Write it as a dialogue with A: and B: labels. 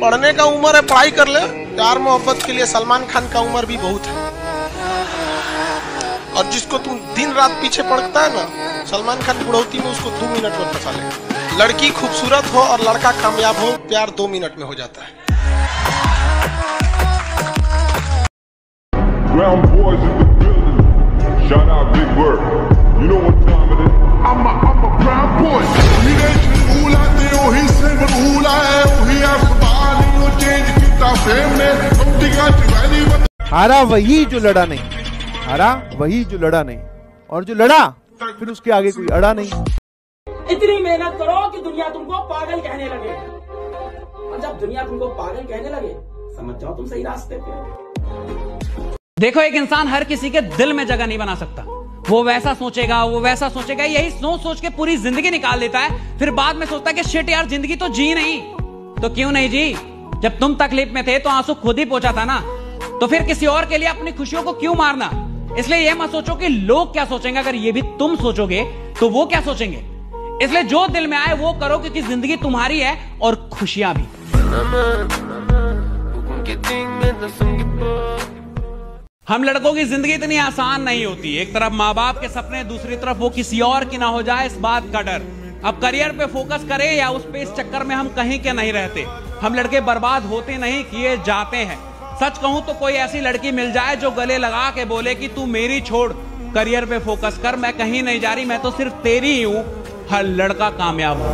A: पढ़ने का उम्र है, पढ़ाई कर ले प्यार मोहब्बत के लिए सलमान खान का उम्र भी बहुत है और जिसको तुम दिन रात पीछे पड़ता है ना, सलमान खान बुढ़ौती में उसको दो मिनट में फंसा ले लड़की खूबसूरत हो और लड़का कामयाब हो, प्यार दो मिनट में हो जाता है
B: Ground boys in the building. Shout out Big.
C: हारा वही जो लड़ा नहीं। हारा वही जो लड़ा नहीं। और जो लड़ा फिर उसके आगे कोई अड़ा नहीं।
D: इतनी मेहनत करो कि दुनिया तुमको पागल कहने लगे। और जब दुनिया तुमको पागल कहने लगे समझ जाओ तुम सही रास्ते पे
E: देखो एक इंसान हर किसी के दिल में जगह नहीं बना सकता। वो वैसा सोचेगा वो वैसा सोचेगा यही सोच सोच के पूरी ज़िंदगी निकाल लेता है। फिर बाद में सोचता है कि शिट यार ज़िंदगी तो जी नहीं। तो क्यों नहीं जी? जब तुम तकलीफ़ में थे तो आँसू खुद ही पहुँचा था ना। तो फिर किसी और के लिए अपनी खुशियों को क्यों मारना? इसलिए यह मत सोचो कि लोग क्या सोचेंगे। अगर ये भी तुम सोचोगे तो वो क्या सोचेंगे? इसलिए जो दिल में आए, वो करो, क्योंकि ज़िंदगी तुम्हारी है और खुशियाँ भी। हम लड़कों की ज़िंदगी इतनी आसान नहीं होती। एक तरफ़ माँ बाप के सपने, दूसरी तरफ़ वो किसी और की ना हो जाए, इस बात का डर। अब करियर पे फोकस करें या उस पे इस चक्कर में हम कहीं के नहीं रहते। हम लड़के बर्बाद होते नहीं, किए जाते हैं। सच कहूँ तो कोई ऐसी लड़की मिल जाए जो गले लगा के बोले कि तू मेरी छोड़, करियर पे फोकस कर, मैं कहीं नहीं जा रही, मैं तो सिर्फ़ तेरी ही हूँ, हर लड़का कामयाब हो।